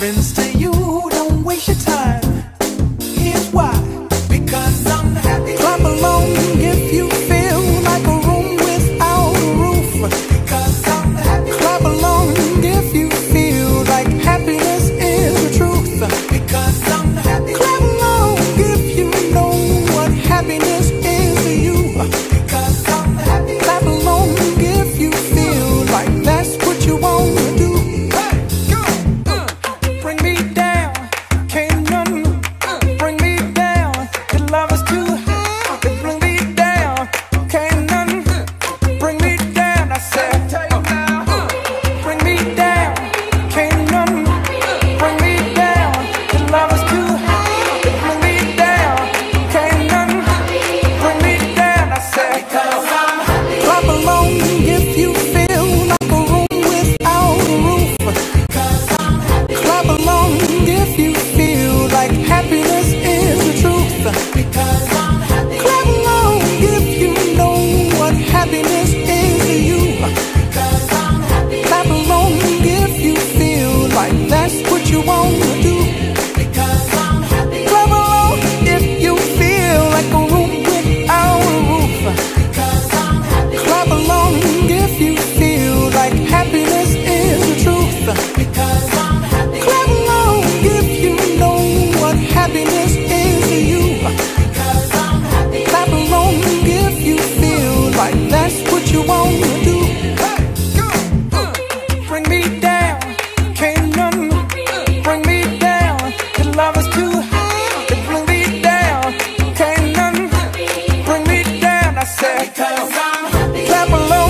difference That's what you want to do. Bring me down, can't bring me down. Your love is too to bring me down, can't bring me down. I said, because I'm. Clap along.